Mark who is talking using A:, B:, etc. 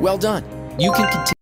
A: Well done. You can continue.